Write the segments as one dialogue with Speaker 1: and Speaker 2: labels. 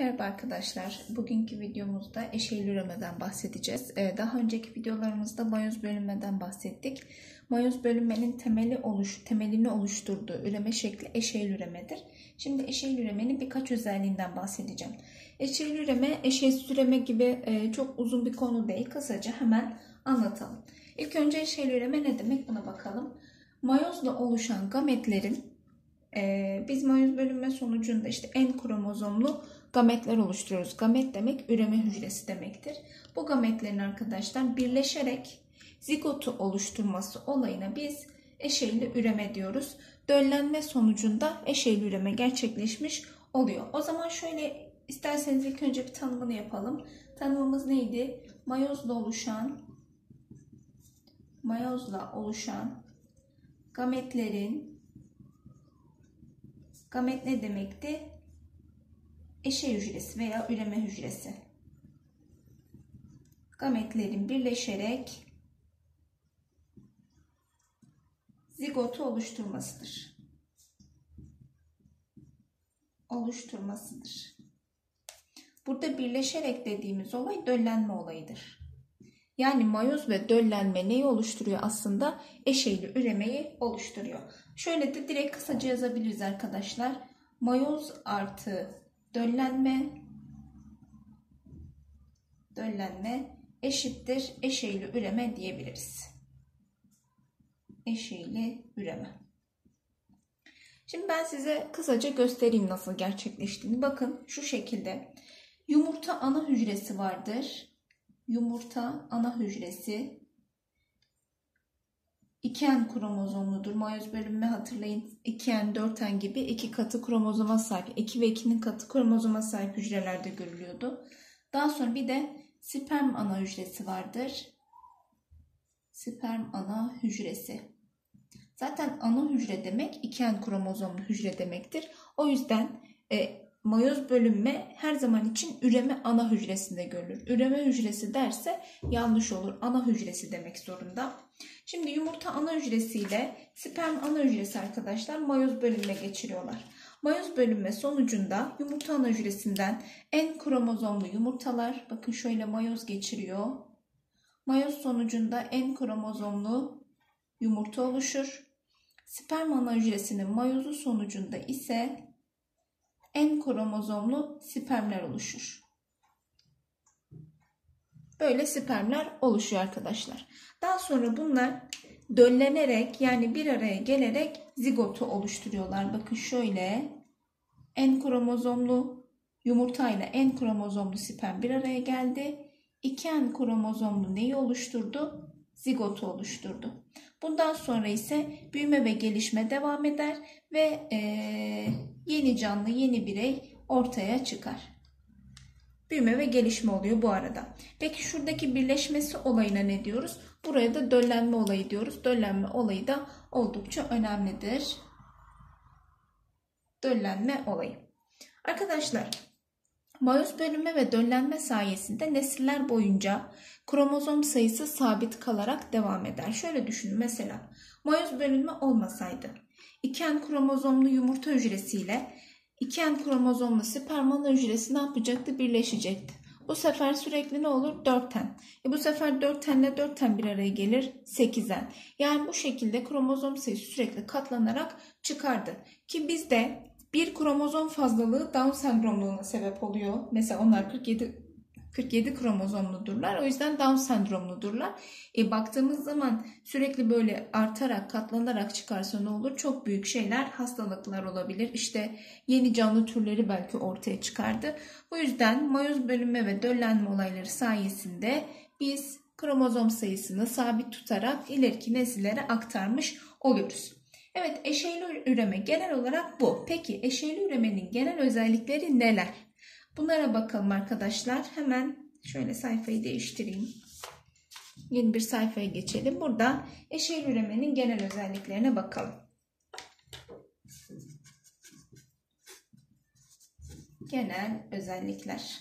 Speaker 1: Merhaba arkadaşlar. Bugünkü videomuzda eşeğli üremeden bahsedeceğiz. Ee, daha önceki videolarımızda mayoz bölünmeden bahsettik. Mayoz bölünmenin temeli oluş, temelini oluşturduğu üreme şekli eşeğli üremedir. Şimdi eşeğli üremenin birkaç özelliğinden bahsedeceğim. Eşeğli üreme, eşeğsiz üreme gibi e, çok uzun bir konu değil. Kısaca hemen anlatalım. İlk önce eşeğli üreme ne demek buna bakalım. Mayozla oluşan gametlerin e, biz mayoz bölünme sonucunda işte en kromozomlu gametler oluşturuyoruz. Gamet demek üreme hücresi demektir. Bu gametlerin arkadaşlar birleşerek zigotu oluşturması olayına biz eşeyli üreme diyoruz. Döllenme sonucunda eşeyli üreme gerçekleşmiş oluyor. O zaman şöyle isterseniz ilk önce bir tanımını yapalım. Tanımımız neydi? Mayozla oluşan mayozla oluşan gametlerin gamet ne demekti? Eşe hücresi veya üreme hücresi. Gametlerin birleşerek zigotu oluşturmasıdır. Oluşturmasıdır. Burada birleşerek dediğimiz olay döllenme olayıdır. Yani mayoz ve döllenme neyi oluşturuyor aslında? Eşeyli üremeyi oluşturuyor. Şöyle de direkt kısaca yazabiliriz arkadaşlar. Mayoz artı döllenme döllenme eşittir eşeğli üreme diyebiliriz. Eşeğli üreme. Şimdi ben size kısaca göstereyim nasıl gerçekleştiğini. Bakın şu şekilde. Yumurta ana hücresi vardır. Yumurta ana hücresi İken kromozomludur. Mayoz bölünme hatırlayın. İken, dörten gibi iki katı kromozoma sahip. 2 ve 2'nin katı kromozoma sahip hücrelerde görülüyordu. Daha sonra bir de sperm ana hücresi vardır. Sperm ana hücresi. Zaten ana hücre demek iken kromozomlu hücre demektir. O yüzden e, mayoz bölünme her zaman için üreme ana hücresinde görülür. Üreme hücresi derse yanlış olur. Ana hücresi demek zorunda. Şimdi yumurta ana hücresiyle sperm ana hücresi arkadaşlar mayoz bölünme geçiriyorlar. Mayoz bölünme sonucunda yumurta ana hücresinden en kromozomlu yumurtalar bakın şöyle mayoz geçiriyor. Mayoz sonucunda en kromozomlu yumurta oluşur. Sperm ana hücresinin mayozu sonucunda ise en kromozomlu spermler oluşur. Böyle spermler oluşuyor arkadaşlar. Daha sonra bunlar döllenerek yani bir araya gelerek zigotu oluşturuyorlar. Bakın şöyle en kromozomlu yumurta ile en kromozomlu sperm bir araya geldi. İki en kromozomlu neyi oluşturdu? Zigotu oluşturdu. Bundan sonra ise büyüme ve gelişme devam eder ve e, yeni canlı, yeni birey ortaya çıkar. Büyüme ve gelişme oluyor bu arada. Peki şuradaki birleşmesi olayına ne diyoruz? Buraya da döllenme olayı diyoruz. Döllenme olayı da oldukça önemlidir. Döllenme olayı. Arkadaşlar mayoz bölünme ve döllenme sayesinde nesiller boyunca kromozom sayısı sabit kalarak devam eder. Şöyle düşünün mesela mayoz bölünme olmasaydı iken kromozomlu yumurta hücresiyle iken kromozomlu sperm hücresi ne yapacaktı? Birleşecekti. Bu sefer sürekli ne olur? 4'ten. E bu sefer 4 ile 4'ten bir araya gelir 8'den. Yani bu şekilde kromozom sayısı sürekli katlanarak çıkardı. Ki bizde bir kromozom fazlalığı Down sendromluğuna sebep oluyor. Mesela onlar 47 47 kromozomludurlar. O yüzden Down sendromludurlar. E, baktığımız zaman sürekli böyle artarak, katlanarak çıkarsa ne olur? Çok büyük şeyler, hastalıklar olabilir. İşte yeni canlı türleri belki ortaya çıkardı. Bu yüzden mayoz bölünme ve döllenme olayları sayesinde biz kromozom sayısını sabit tutarak ileriki nesillere aktarmış oluyoruz. Evet eşeyli üreme genel olarak bu. Peki eşeyli üremenin genel özellikleri neler? Bunlara bakalım arkadaşlar. Hemen şöyle sayfayı değiştireyim. Yeni bir sayfaya geçelim. Burada eşeğil üremenin genel özelliklerine bakalım. Genel özellikler.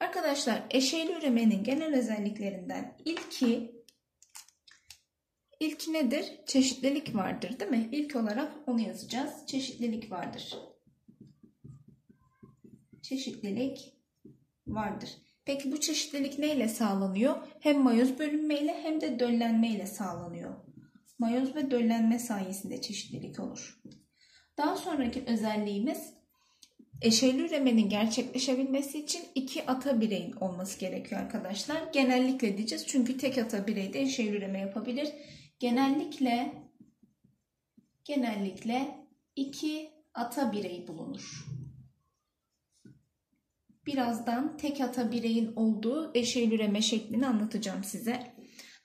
Speaker 1: Arkadaşlar eşeğli üremenin genel özelliklerinden ilki ilki nedir? Çeşitlilik vardır değil mi? İlk olarak onu yazacağız. Çeşitlilik vardır. Çeşitlilik vardır. Peki bu çeşitlilik neyle sağlanıyor? Hem mayoz bölünmeyle hem de döllenmeyle sağlanıyor. Mayoz ve döllenme sayesinde çeşitlilik olur. Daha sonraki özelliğimiz eşeyli üremenin gerçekleşebilmesi için iki ata bireyin olması gerekiyor arkadaşlar. Genellikle diyeceğiz çünkü tek ata birey de eşeyli üreme yapabilir. Genellikle genellikle iki ata birey bulunur. Birazdan tek ata bireyin olduğu eşeğil üreme şeklini anlatacağım size.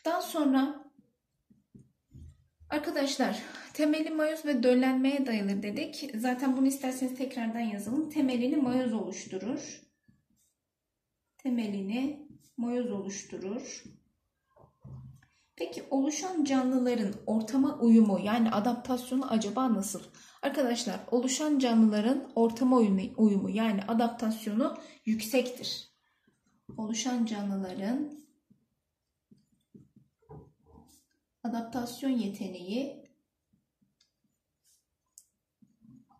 Speaker 1: Daha sonra arkadaşlar temeli mayoz ve döllenmeye dayanır dedik. Zaten bunu isterseniz tekrardan yazalım. Temelini mayoz oluşturur. Temelini mayoz oluşturur. Peki oluşan canlıların ortama uyumu yani adaptasyonu acaba nasıl? Arkadaşlar oluşan canlıların ortama uyumu, yani adaptasyonu yüksektir. Oluşan canlıların adaptasyon yeteneği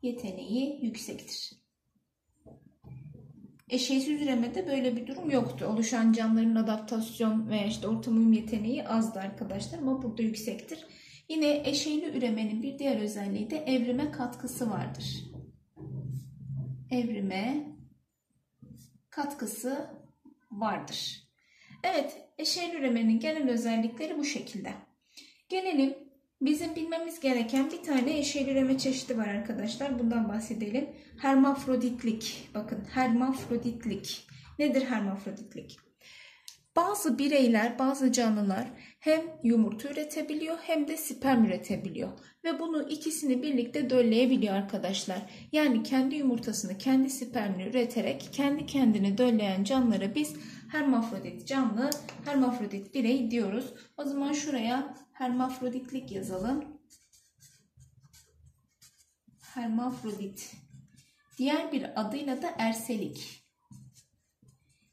Speaker 1: yeteneği yüksektir. Eşeğsiz üremede böyle bir durum yoktu. Oluşan canlıların adaptasyon veya işte ortam uyum yeteneği azdı arkadaşlar ama burada yüksektir. Yine eşeyli üremenin bir diğer özelliği de evrime katkısı vardır. Evrime katkısı vardır. Evet, eşeyli üremenin genel özellikleri bu şekilde. Gelelim bizim bilmemiz gereken bir tane eşeyli üreme çeşidi var arkadaşlar. Bundan bahsedelim. Hermafroditlik. Bakın hermafroditlik. Nedir hermafroditlik? Bazı bireyler, bazı canlılar hem yumurta üretebiliyor hem de sperm üretebiliyor. Ve bunu ikisini birlikte dölleyebiliyor arkadaşlar. Yani kendi yumurtasını, kendi spermini üreterek kendi kendini dölleyen canlılara biz hermafrodit canlı, hermafrodit birey diyoruz. O zaman şuraya hermafroditlik yazalım. Hermafrodit. Diğer bir adıyla da erselik.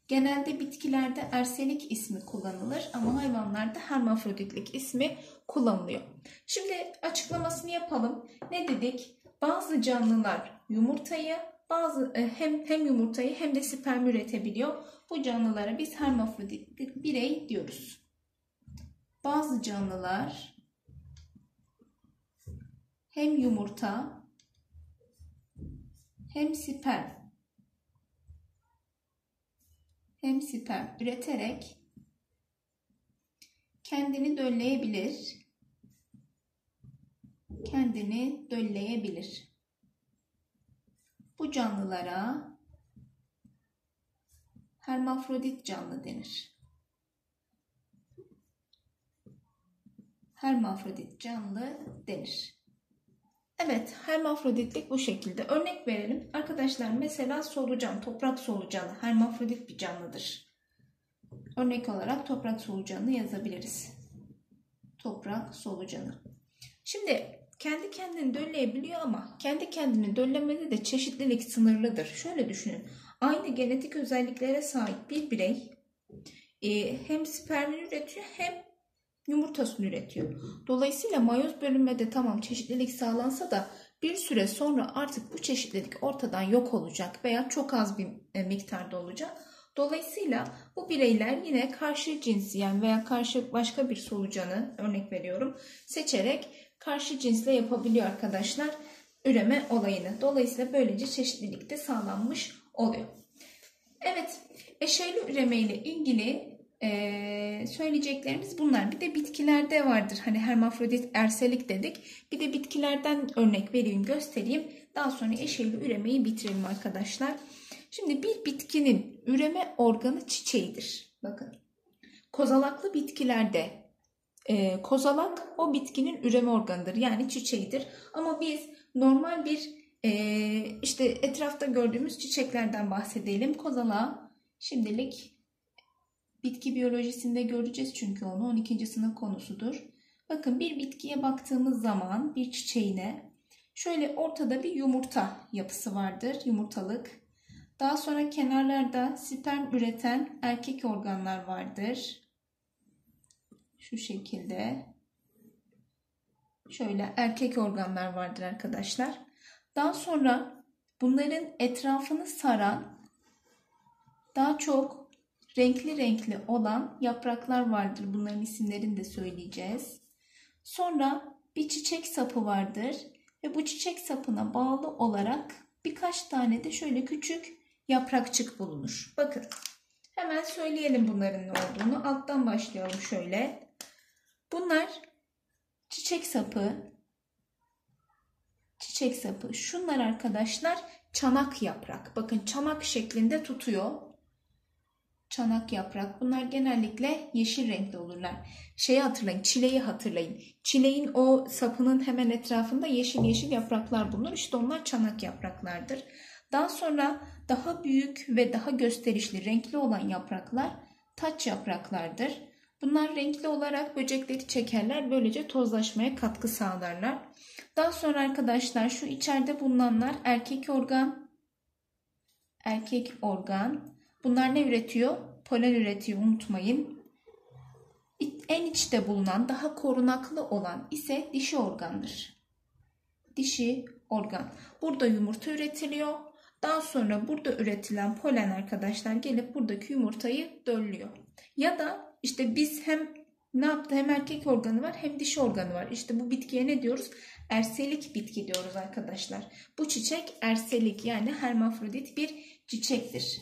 Speaker 1: Genelde bitkilerde erselik ismi kullanılır ama hayvanlarda hermafroditlik ismi kullanılıyor. Şimdi açıklamasını yapalım. Ne dedik? Bazı canlılar yumurtayı bazı e, hem hem yumurtayı hem de sperm üretebiliyor. Bu canlılara biz hermafrodit birey diyoruz. Bazı canlılar hem yumurta hem sperm hem sperm üreterek kendini dölleyebilir. Kendini dölleyebilir. Bu canlılara hermafrodit canlı denir. Hermafrodit canlı denir. Evet, hermafroditlik bu şekilde. Örnek verelim. Arkadaşlar mesela solucan, toprak solucanı hermafrodit bir canlıdır. Örnek olarak toprak solucanını yazabiliriz. Toprak solucanı. Şimdi kendi kendini dölleyebiliyor ama kendi kendini döllemede de çeşitlilik sınırlıdır. Şöyle düşünün. Aynı genetik özelliklere sahip bir birey e, hem spermini üretiyor hem yumurtasını üretiyor. Dolayısıyla mayoz bölünmede tamam çeşitlilik sağlansa da bir süre sonra artık bu çeşitlilik ortadan yok olacak veya çok az bir e, miktarda olacak. Dolayısıyla bu bireyler yine karşı cinsiyen veya karşı başka bir solucanı örnek veriyorum seçerek karşı cinsle yapabiliyor arkadaşlar üreme olayını. Dolayısıyla böylece çeşitlilik de sağlanmış oluyor. Evet eşeyli üreme ile ilgili ee, söyleyeceklerimiz bunlar. Bir de bitkilerde vardır. Hani hermafrodit erselik dedik. Bir de bitkilerden örnek vereyim göstereyim. Daha sonra eşeyli üremeyi bitirelim arkadaşlar. Şimdi bir bitkinin üreme organı çiçeğidir. Bakın. Kozalaklı bitkilerde e, kozalak o bitkinin üreme organıdır. Yani çiçeğidir. Ama biz normal bir e, işte etrafta gördüğümüz çiçeklerden bahsedelim. Kozalağı şimdilik Bitki biyolojisinde göreceğiz çünkü onu 12. sınıf konusudur. Bakın bir bitkiye baktığımız zaman bir çiçeğine şöyle ortada bir yumurta yapısı vardır. Yumurtalık. Daha sonra kenarlarda sperm üreten erkek organlar vardır. Şu şekilde. Şöyle erkek organlar vardır arkadaşlar. Daha sonra bunların etrafını saran daha çok renkli renkli olan yapraklar vardır. Bunların isimlerini de söyleyeceğiz. Sonra bir çiçek sapı vardır ve bu çiçek sapına bağlı olarak birkaç tane de şöyle küçük yaprakçık bulunur. Bakın hemen söyleyelim bunların ne olduğunu. Alttan başlayalım şöyle. Bunlar çiçek sapı, çiçek sapı. Şunlar arkadaşlar çanak yaprak. Bakın çanak şeklinde tutuyor. Çanak yaprak. Bunlar genellikle yeşil renkli olurlar. Şeyi hatırlayın, çileği hatırlayın. Çileğin o sapının hemen etrafında yeşil yeşil yapraklar bulunur. İşte onlar çanak yapraklardır. Daha sonra daha büyük ve daha gösterişli renkli olan yapraklar taç yapraklardır. Bunlar renkli olarak böcekleri çekerler. Böylece tozlaşmaya katkı sağlarlar. Daha sonra arkadaşlar şu içeride bulunanlar erkek organ. Erkek organ. Bunlar ne üretiyor? Polen üretiyor unutmayın. En içte bulunan daha korunaklı olan ise dişi organdır. Dişi organ. Burada yumurta üretiliyor. Daha sonra burada üretilen polen arkadaşlar gelip buradaki yumurtayı döllüyor. Ya da işte biz hem ne yaptı hem erkek organı var hem dişi organı var. İşte bu bitkiye ne diyoruz? Erselik bitki diyoruz arkadaşlar. Bu çiçek erselik yani hermafrodit bir çiçektir.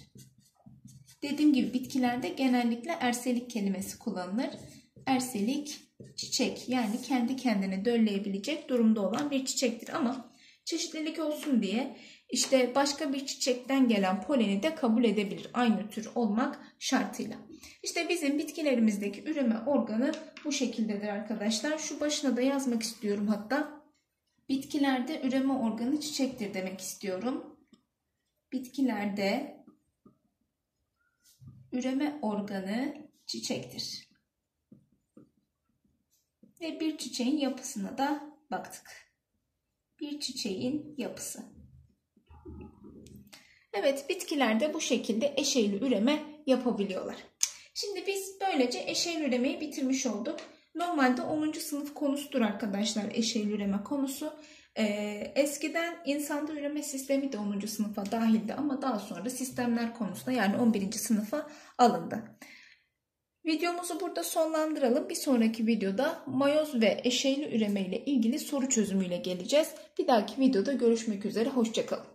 Speaker 1: Dediğim gibi bitkilerde genellikle erselik kelimesi kullanılır. Erselik çiçek yani kendi kendine dölleyebilecek durumda olan bir çiçektir ama çeşitlilik olsun diye işte başka bir çiçekten gelen poleni de kabul edebilir. Aynı tür olmak şartıyla. İşte bizim bitkilerimizdeki üreme organı bu şekildedir arkadaşlar. Şu başına da yazmak istiyorum hatta. Bitkilerde üreme organı çiçektir demek istiyorum. Bitkilerde üreme organı çiçektir. Ve bir çiçeğin yapısına da baktık. Bir çiçeğin yapısı. Evet bitkilerde bu şekilde eşeyli üreme yapabiliyorlar. Şimdi biz böylece eşeyli üremeyi bitirmiş olduk. Normalde 10. sınıf konusudur arkadaşlar eşeyli üreme konusu. Ee, eskiden insanda üreme sistemi de 10. sınıfa dahildi ama daha sonra sistemler konusunda yani 11. sınıfa alındı. Videomuzu burada sonlandıralım. Bir sonraki videoda mayoz ve eşeyli üreme ile ilgili soru çözümüyle geleceğiz. Bir dahaki videoda görüşmek üzere. Hoşçakalın.